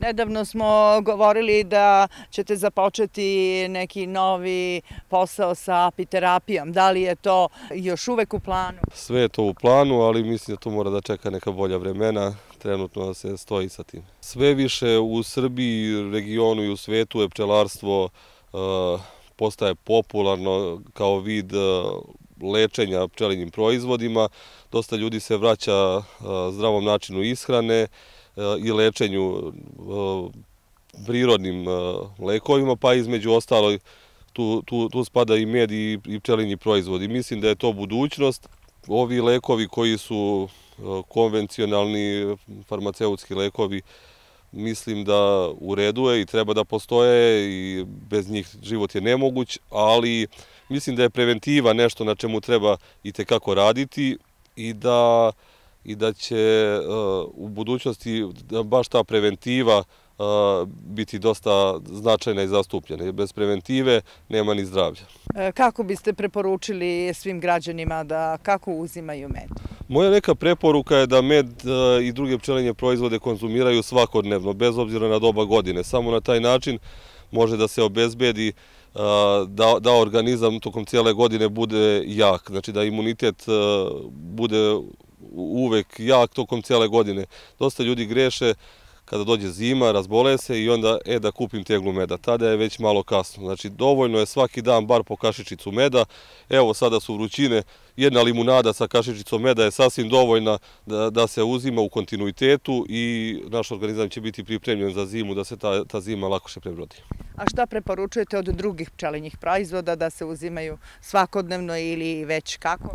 Nedavno smo govorili da ćete započeti neki novi posao sa apiterapijom. Da li je to još uvek u planu? Sve je to u planu, ali mislim da to mora da čeka neka bolja vremena. Trenutno se stoji sa tim. Sve više u Srbiji, regionu i u svetu je pčelarstvo eh, postaje popularno kao vid eh, lečenja pčelinjim proizvodima. Dosta ljudi se vraća zdravom načinu ishrane, e, i lečenju e, prirodnim e, lekovima, pa između ostalo tu spada i med i pčelinji proizvodi. Mislim da je to budućnost. Ovi lekovi koji su konvencionalni farmaceutski lekovi, mislim da u redu je i treba da postoje i bez njih život je nemoguć, ali mislim da je preventiva nešto na čemu treba i tekako raditi i da i da će uh, u budućnosti baš ta preventiva uh, biti dosta značajna i zastupljena. Bez preventive nema ni zdravlja. E, kako biste preporučili svim građanima da kako uzimaju med? Moja neka preporuka je da med e, i druge pčelenje proizvode konzumiraju svakodnevno, bez obzira na doba godine. Samo na taj način može da se obezbedi e, da organizam tokom cijele godine bude jak, znači da imunitet e, bude uvek jak tokom cijele godine. Dosta ljudi greše kada dođe zima, razbole se i onda e da kupim teglu meda. Tada je već malo kasno. Znači dovoljno je svaki dan bar po kašičicu meda. Evo sada su vrućine, jedna limunada sa kašičicom meda je sasvim dovoljna da, da se uzima u kontinuitetu i naš organizam će biti pripremljen za zimu da se ta, ta zima lako še prebrodi. A šta preporučujete od drugih pčelinjih proizvoda da se uzimaju svakodnevno ili već kako?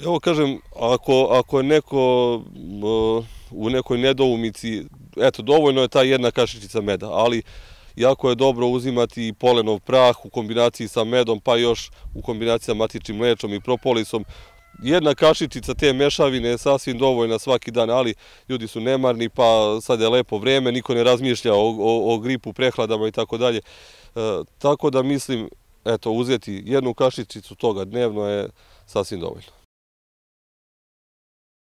Evo kažem, ako, ako je neko u nekoj nedoumici, eto, dovoljno je ta jedna kašičica meda, ali jako je dobro uzimati i polenov prah u kombinaciji sa medom, pa još u kombinaciji sa matičnim mlečom i propolisom. Jedna kašičica te mešavine je sasvim dovoljna svaki dan, ali ljudi su nemarni, pa sad je lepo vreme, niko ne razmišlja o, o, o gripu, prehladama i tako dalje. E, tako da mislim, eto, uzeti jednu kašičicu toga dnevno je sasvim dovoljno.